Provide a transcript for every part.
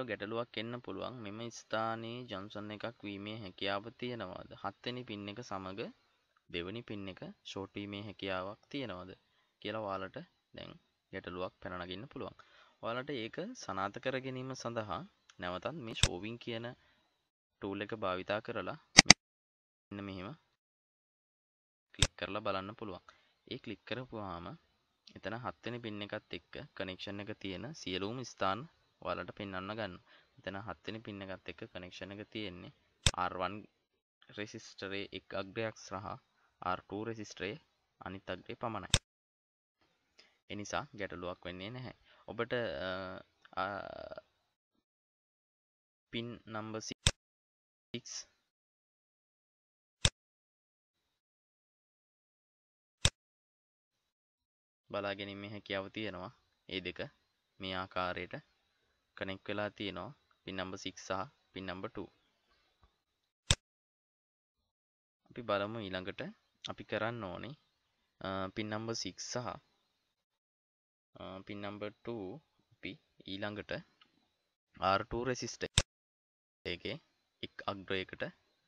දැන් ඔබට ගැටලුවක් එන්න පුළුවන් මෙම ස්ථානයේ ජොන්සන් එකක් වීමේ හැකියාව තියෙනවාද හත්වෙනි පින් එක සමග දෙවනි පින් එක ෂෝට් වීමේ හැකියාවක් තියෙනවද කියලා ඔයාලට දැන් ගැටලුවක් පැන නගින්න පුළුවන්. ඔයාලට ඒක සනාථ කර ගැනීම සඳහා නැවතත් මේ ෂෝවින් කියන ටූල් එක භාවිතා කරලා මෙන්න මෙහෙම ක්ලික් කරලා බලන්න පුළුවන්. ඒ ක්ලික් කරපුවාම එතන හත්වෙනි පින් එකත් එක්ක කනෙක්ෂන් එක තියෙන සියලුම ස්ථාන ඔයාලට පෙන්වන්න ගන්න. මෙතන හත්වෙනි පින් එකත් එක්ක කනෙක්ෂන් එක තියෙන්නේ R1 රෙසිස්ටරේ එක් අග්‍රයක් සහ R2 රෙසිස්ටරේ අනිත් අග්‍රේ පමණයි. එනිසා ගැටලුවක් වෙන්නේ නැහැ. ඔබට පින් නම්බර් 6 බලා ගැනීමේ හැකියාව තියෙනවා. ඒ දෙක මේ ආකාරයට කනෙක් වෙලා තියෙනවා. පින් නම්බර් 6 සහ පින් නම්බර් 2. අපි බලමු ඊළඟට අපි කරන්න ඕනේ පින් නම්බර් 6 සහ පින් නම්බර් 2 අපි ඊළඟට R2 රෙසිස්ටර් එකේ එක් අග්‍රයකට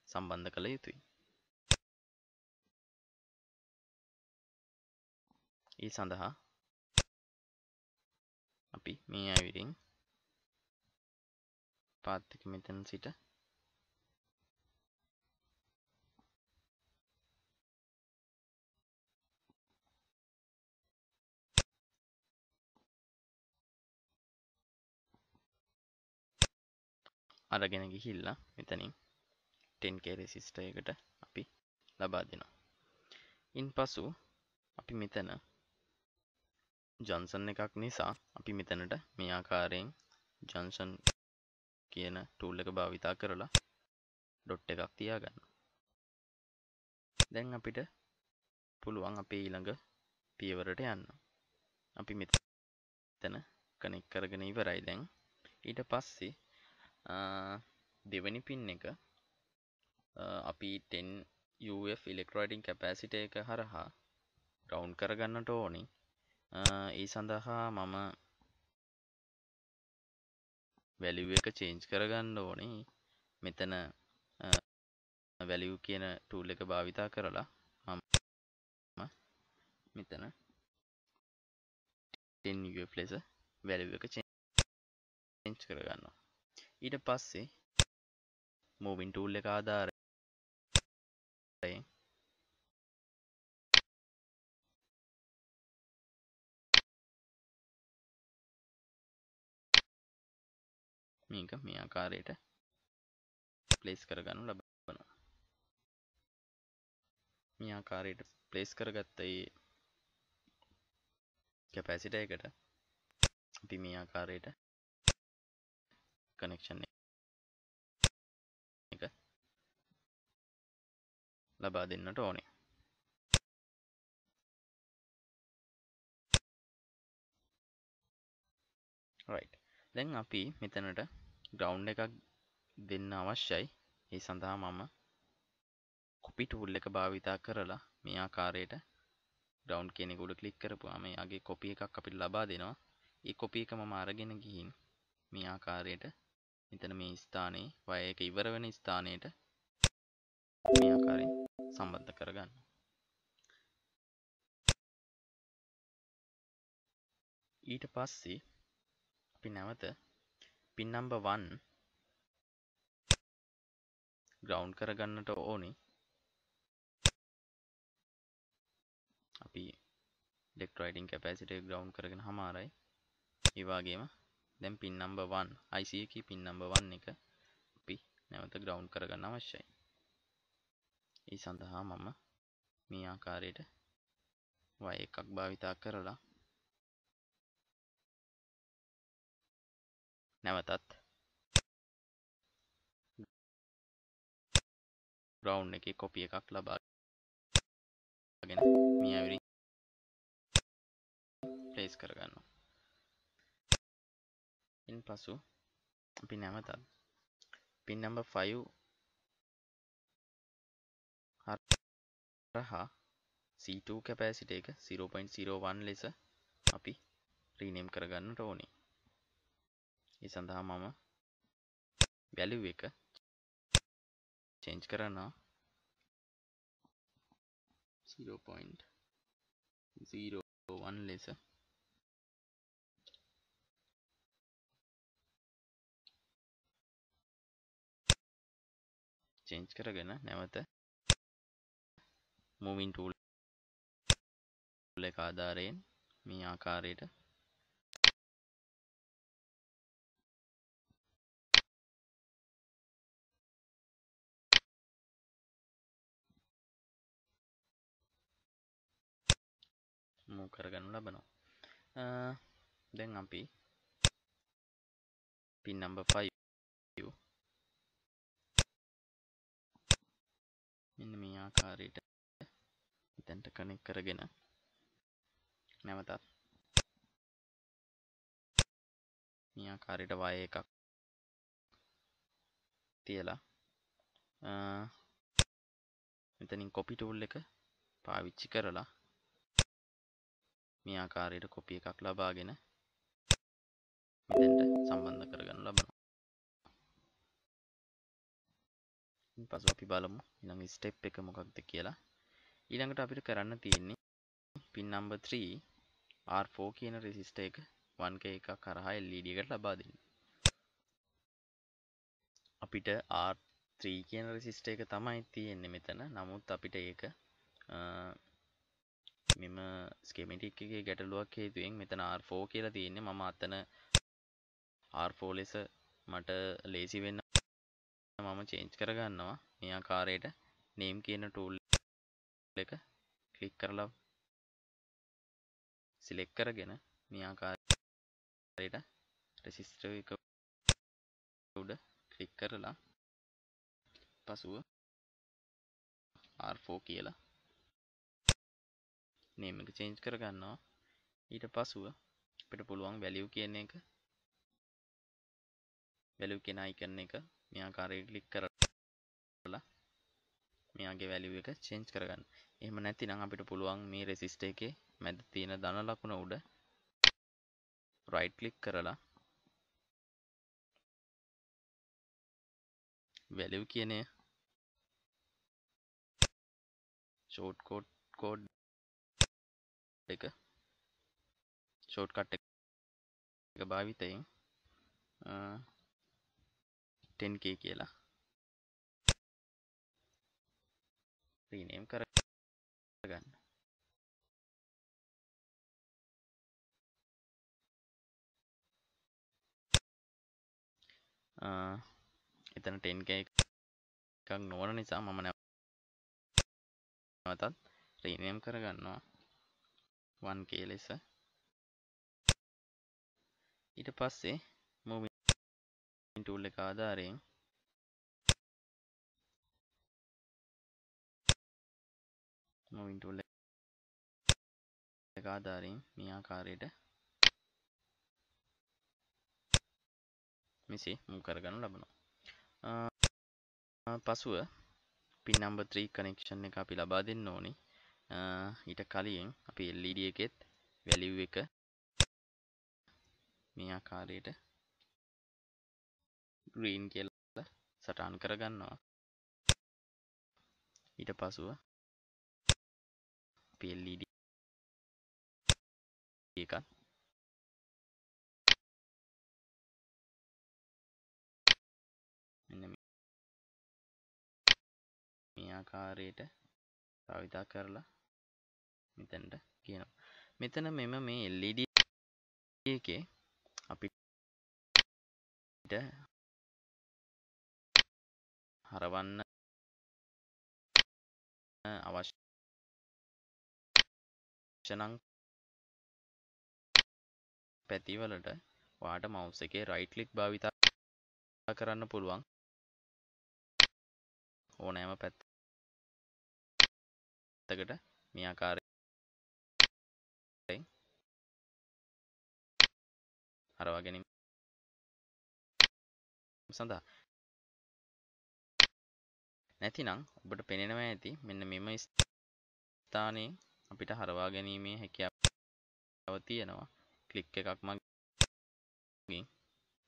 සම්බන්ධ කළ යුතුයි. ඒ සඳහා අපි මේ අයුරින් පාත් එක මෙතන සිට අරගෙන ගිහිල්ලා මෙතනින් 10k රෙසිස්ටර් එකට අපි ලබා දෙනවා. ඉන්පසු අපි මෙතන ජොන්සන් එකක් නිසා අපි මෙතනට මේ ආකාරයෙන් ජොන්සන් කියන ටූල් එක භාවිතා කරලා ඩොට් එකක් තියාගන්න. දැන් අපිට පුළුවන් අපේ ඊළඟ පියවරට යන්න. අපි මෙතන කනෙක් කරගෙන ඉවරයි දැන්. ඊට පස්සේ දෙවැනි පින් එක අපි 10 UF ඉලෙක්ට්‍රෝඩින් කැපෑසිට එක හරහා ග්‍රවුන්් කරගන්නට ඕනි ඒ සඳහා මම වැලිව එක චේන්ජ් කරගන්න ඕනේ. මෙතන වැලිව් කියන ටූල් එක භාවිතා කරලා මම මෙතන 10 UF ලෙස වැලිව එක චේන්ජ් කරගන්නවා. ඊට පස්සේ මූවින් ටූල් එක ආධාරයෙන් මේක මේ ආකාරයට ප්ලේස් කරගනු ලබනවා. මේ ආකාරයට ප්ලේස් කරගත්ත ඒ කැපැසිට එකට අපි මේ ආකාරයට කනෙක්ෂන් එක ලබා දෙන්නට ඕනේ. රයිට් දැන් අපි මෙතනට ග්‍රවුන්් එකක් දෙන්න අවශ්‍යයි ඒ සඳහා මම කොපි ටූල් එක භාවිතා කරලා මේ ආකාරයට ග්‍රවන්් කෙනෙකුට කලික් කරපුවාම යාගේ කොපි එකක් අපිට ලබා දෙනවා ඒ කොපි එක මම අරගෙන ගිහින් මේ ආකාරයට මෙතන මේ ස්ථානයේ වය එක ඉවර වෙන ස්ථානයට මේ ආකාරයෙන් සම්බන්ධ කරගන්න. ඊට පස්සේ අපි නැවත පින් නම්බර් 1 ග්‍රවුන්ඩ් කරගන්නට ඕනේ. අපි ඉලෙක්ට්‍රෝඩින් කැපැසිටි ග්‍රවුන්ඩ් කරගෙන හමාරයි. ඒ වගේම දැන් පින් නම්බර් 1 IC එකේ පින් නම්බර් 1 එක අපි නැවත ග්‍රවුන්ඩ් කරගන්න අවශ්‍යයි. ඒ සඳහා මම මේ ආකාරයට y එකක් භාවිතා කරලා නැවතත්. ග්‍රවුන්් එක කොපි එකක් ලබාගෙන මේ ඇවිරි ප්ලේස් කරගන්නවා. ඉන් පසු අපි නැවතත් පින් නම්බර් 5 හරහා C2 කැපෑසිටි එක 0.01 ලෙස අපි රීනේම් කරගන්නට ඕනේ. ඒ සඳහා මම වැලිව් එක චේන්ජ් කරනවා. 0.01 ලෙස. චේන්ජ් කරගෙන නැවත මූවින් ටූල් එක ආධාරයෙන් මේ ආකාරයට මූ කරගනු ලබනවා. දැන් අපි පින් නම්බ 5 මෙන්න මේ ආකාරයට එතැන්ට කනෙක් කරගෙන නැවතත් මේ ආකාරයට වය එකක් තියලා මෙතනින් කොපි ටූල් එක පාවිච්චි කරලා මේ ආකාරයට කොපි එකක් ලබාගෙන මෙතැන්ට සම්බන්ධ කරගන්න ලබනවා පසු අපි බලමු ඊළඟ ස්ටෙප් එක මොකක්ද කියලා ඊළඟට අපිට කරන්න තියෙන්නේ පින් නම්බර් 3 R4 කියන රෙසිස්ටර් එක 1k එකක් කරහා LED එකට ලබා දෙන්න. අපිට R3 කියන රෙසිස්ටර් එක තමයි තියෙන්නේ මෙතන. නමුත් අපිට ඒක මෙම ස්කෙමටික් එකේ ගැටලුවක් හේතුවෙන් මෙතන R4 කියලා තියෙන්නේ. මම අතන R4 ලෙස මට ලේසි වෙන්න මම චේන්ජ් කරගන්නවා. මේ ආකාරයට නේම් කියන ටූල් එක ක්ලික් කරලා සිලෙක් කරගෙන මේ ආකාරයට රෙසිස්ටර් එක උඩ ක්ලික් කරලා පසුව R4 කියලා නේම් එක චේන්ජ් කරගන්නවා ඊට පසුව අපිට පුළුවන් වැලියු කියන එක වැලියු කියන අයිකන් එක මේ ආකාරයට ක්ලික් කරලා මෙයාගේ වැලියු එක චේන්ජ් කරගන්න. එහෙම නැතිනම් අපිට පුළුවන් මේ රෙසිස්ටර් එකේ මැද තියෙන ධන ලකුණ උඩ රයිට් ක්ලික් කරලා වැලියු කියන ෂෝට් කෝඩ් කෝඩ් එක. ෂෝට් කට් එක භාවිතයෙන් 10k කියලා. රීනේම් කරගන්න. එතන 10k එකක් නොවන නිසා මම නැවතත් රීනේම් කරගන්නවා. 1k ලෙස. ඊට පස්සේ මූවින් ටූල් එක ආධාරයෙන් මූවින් ටූල් එක ආධාරයෙන් මේ ආකාරයට මෙසේ මූ කරගනු ලබනවා. පසුව පින් නම්බර් 3 කනෙක්ෂන් එක අපි ලබා දෙන්න ඕනේ. ඊට කලින් අපි LED එකෙත් වැලියු එක මේ ආකාරයට ග්‍රීන් කියලා සටහන් කරගන්නවා. ඊට පසුව අපි LED එකත් මෙන්න මේ ආකාරයට භාවිතා කරලා මෙතැන්ට කියනවා. මෙතන මෙම මේ LED එකේ අපිට හරවන්න අවශ්‍යනං පැතිවලට වාට මවස් එකේ රයිට් ලික් භාවිතා කරන්න පුළුවන්. ඕනෑම පැත්තකට මේ ආකාරයෙන් හරවා ගැනීම සඳහා. නැතිනම් ඔබට පෙනෙනවා ඇති මෙන්න මෙම ස්ථානයේ අපිට හරවා ගැනීමේ හැකියාව තියෙනවා. ක්ලික් එකක් මගින්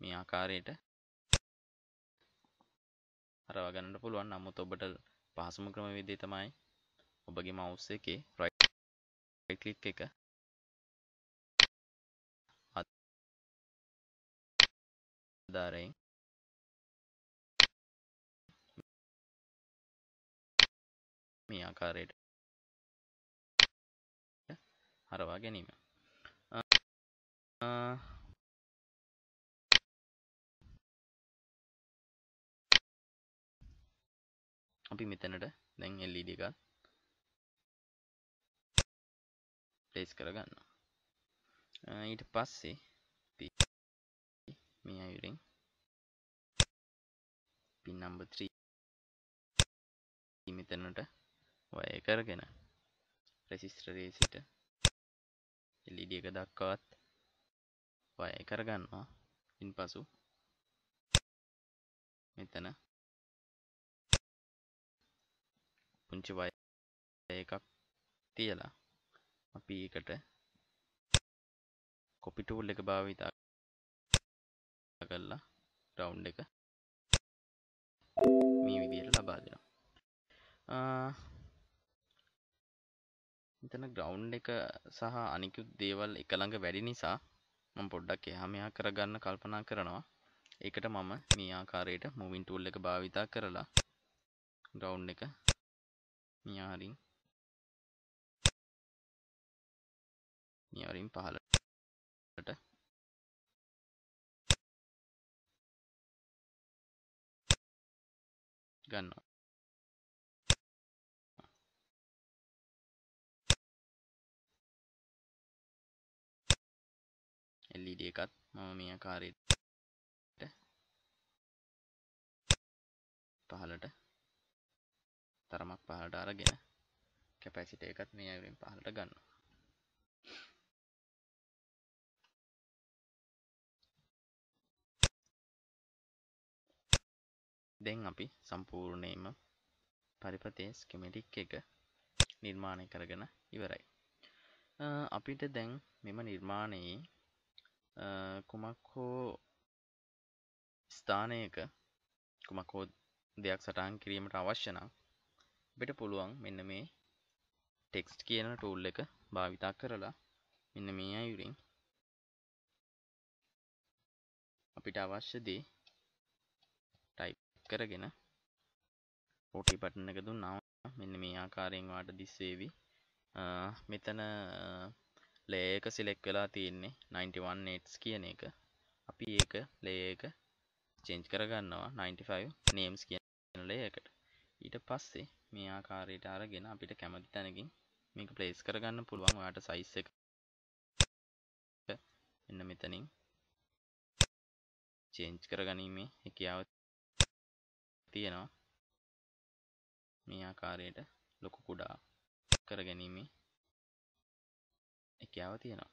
මේ ආකාරයට හරවා ගන්නට පුළුවන්. නමුත් ඔබට පහසුම ක්‍රමවේදය තමයි ඔබගේ මවුස් එකේ රයිට් ක්ලික් එක ආධාරයෙන් මේ ආකාරයට හරවා ගැනීම. අපි මෙතනට දැන් LED එකක් ප්ලේස් කරගන්න ඊට පස්සේ මේ අයුරින් පින් නම්බර් 3 මෙතනට වය කරගෙන රෙසිස්ටරේ සිට LED එක දක්වාත් වය කරගන්නවා. ඉන්පසු මෙතන පුංචි වය එකක් තියලා අපි ඒකට කොපි ටූල් එක භාවිතා කරලා ග්‍රවුන්ඩ් එක මේ විදිහට ලබා දෙනවා. මෙතන ග්‍රවුන්් එක සහ අනිකුත් දේවල් එක ළඟ වැඩි නිසා මම පොඩ්ඩක් එහා මෙහා කරගන්න කල්පනා කරනවා. ඒකට මම මේ ආකාරයට මුවින් ටූල් එක භාවිතා කරලා ග්‍රවුන්් එක මියාරින් මියාරින් පහලට ගන්නවා. LED එකත් මම මේ ආකාරයට පහලට තරමක් පහලට අරගෙන කැපැසිටි එකත් මේ අයුරින් පහලට ගන්නවා. දැන් අපි සම්පූර්ණයෙන්ම පරිපතේ ස්කෙමටික් එක නිර්මාණය කරගෙන ඉවරයි. අපිට දැන් මෙම නිර්මාණයේ කුමක් හෝ ස්ථානයක කුමක් හෝ දෙයක් සටහන් කිරීමට අවශ්‍ය නම් අපිට පුළුවන් මෙන්න මේ ටෙක්ස්ට් කියන ටූල් එක භාවිතා කරලා මෙන්න මේ අයුරින් අපිට අවශ්‍ය දේ ටයිප් කරගෙන ඕටි බටන් එක දුන්නාම මෙන්න මේ ආකාරයෙන් වාට දිස්වේවි මෙතන ලේ එක සිලෙක් වෙලා තියෙන්නේ 91 nets කියන එක. අපි ඒක ලේ එක චේන්ජ් කරගන්නවා 95 names කියන ලේ එකට. ඊට පස්සේ මේ ආකාරයට අරගෙන අපිට කැමති තැනකින් මේක ප්ලේස් කරගන්න පුළුවන් ඔයාට සයිස් එක. මෙන්න මෙතනින් චේන්ජ් කරගැනීමේ හැකියාව තියෙනවා. මේ ආකාරයට ලොකු කුඩා කරගැනීමේ හැකියාව තියෙනවා.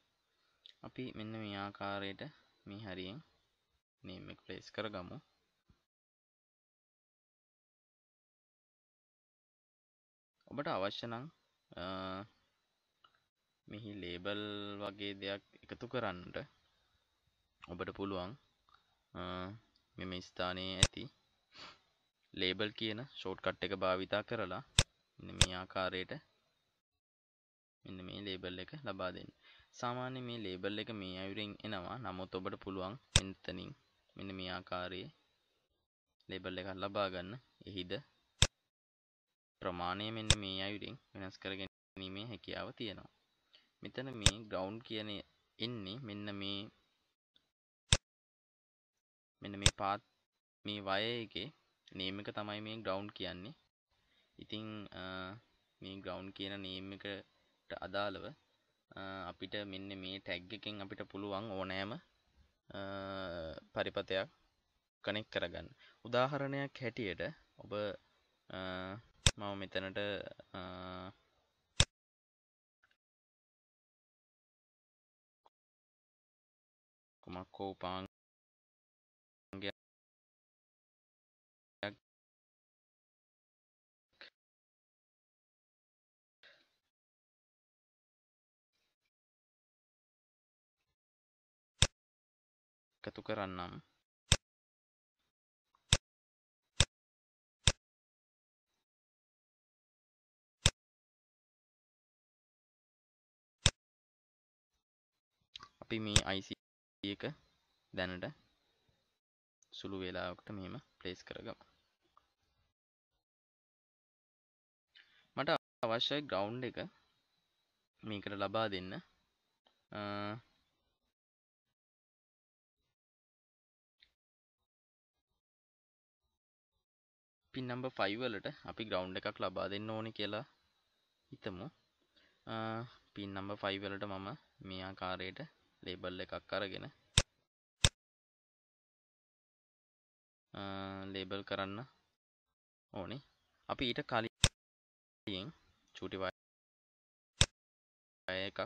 අපි මෙන්න මේ ආකාරයට මේ හරියෙන් නේම් එක ප්ලේස් කරගමු. ඔබට අවශ්‍ය නම් මෙහි ලේබල් වගේ දෙයක් එකතු කරන්නට ඔබට පුළුවන් මෙම ස්ථානයේ ඇති ලේබල් කියන ෂෝට්කට් එක භාවිතා කරලා මේ ආකාරයට මෙන්න මේ ලේබල් එක ලබා දෙන්න. සාමාන්‍ය මේ ලේබල් එක මේ අයුරින් එනවා. නමුත් ඔබට පුළුවන් එතනින් මෙන්න මේ ආකාරයේ ලේබල් එකක් ලබා ගන්න. එහිද ප්‍රමාණය මෙන්න මේ අයුරින් වෙනස් කර ගැනීමේ හැකියාව තියෙනවා. මෙතන මේ ග්‍රවුන්් කියන එන්නේ මෙන්න මේ මෙන්න මේ පාත් මේ වය එකේ නේම් එක තමයි මේ ග්‍රවුන්් කියන්නේ. ඉතිං මේ ග්‍රවුන්් කියන නේම් එකට අදාළව අපිට මෙන්න මේ ටැග් එකෙන් අපිට පුළුවන් ඕනෑම පරිපතයක් කනෙක් කරගන්න. උදාහරණයක් හැටියට ඔබ මම මෙතනට කුමක් හෝ එකතු කරන්නම් අපි මේ IC එක දැනට සුළු වේලාවකට මෙහෙම ප්ලේස් කරගමු. මට අවශ්‍යයි ග්‍රවුන්ඩ් එක මේකට ලබා දෙන්න. පින් නම්බ 5 වලට අපි ග්‍රවුන්් එකක් ලබා දෙන්න ඕනි කියලා හිතමු. පින් නම්බ 5 වලට මම මේ ආකාරයට ලේබල් එකක් අරගෙන ලේබල් කරන්න ඕනේ. අපි ඊට කලින් චූටි එකක්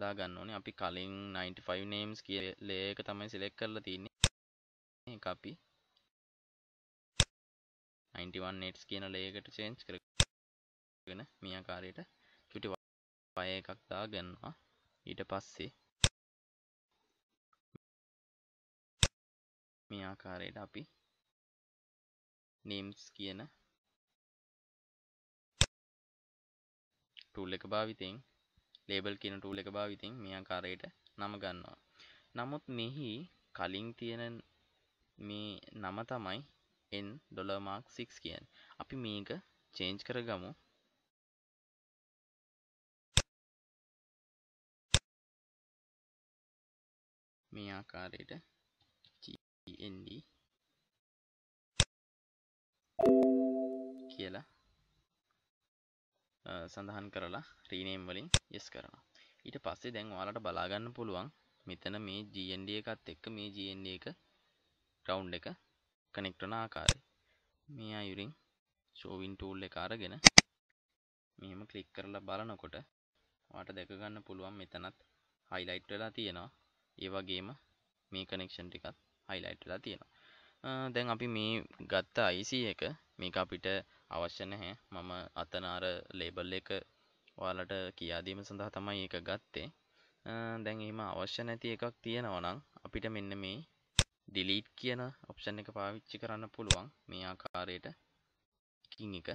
දාගන්න ඕනේ. අපි කලින් 95 names කිය ලේ එක තමයි සිලෙක්ට් කරලා තියෙන්නේ ඒක අපි 91 nets කියන ලේයකට චේන්ජ් කරගෙන මේ ආකාරයට චුටි වය එකක් දාගන්නවා. ඊට පස්සේ මේ ආකාරයට අපි names කියන ටූල් එක භාවිතයෙන් ලේබල් කියන ටූල් එක භාවිතයෙන් මේ ආකාරයට නම ගන්නවා. නමුත් මෙහි කලින් තියෙන මේ නම තමයි n ඩොලර්මාර්ක් 6 කියන්. අපි මේක චේන්ජ් කරගමු. මේ ආකාරයට GND කියලා සඳහන් කරලා රීනේම් වලින් yes කරනවා. ඊට පස්සේ දැන් ඔයාලට බලාගන්න පුළුවන් මෙතන මේ GND එකත් එක්ක මේ GND එක ග්‍රවුන්් එක කනෙක්ට් වන ආකාරය. මේ අයුරින් ෂෝවින් ටූල් එක අරගෙන මෙහෙම ක්ලික් කරලා බලනකොට ඔයාලට දැක ගන්න පුළුවන් මෙතනත් හයිලයිට් වෙලා තියෙනවා. ඒ වගේම මේ කනෙක්ෂන් ටිකත් හයිලයිට් වෙලා තියෙනවා. දැන් අපි මේ ගත්ත IC එක මේක අපිට අවශ්‍ය නැහැ. මම අතන අර ලේබල් එක ඔයාලට කියා දීම සඳහා තමයි ඒක ගත්තේ. දැන් එහෙම අවශ්‍ය නැති එකක් තියෙනවා නම් අපිට මෙන්න මේ ඩිලීට් කියන ඔප්ෂන් එක පාවිච්චි කරන්න පුළුවන්. මේ ආකාරයට කින් එක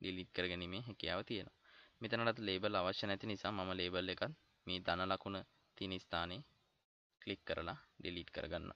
ඩිලිට් කරගැනීමේ හැකියාව තියෙනවා. මෙතනට ලේබල් අවශ්‍ය නැති නිසා මම ලේබල් එකත් මේ ධන ලකුණ තියෙන ස්ථානයේ ක්ලික් කරලා ඩිලීට් කරගන්න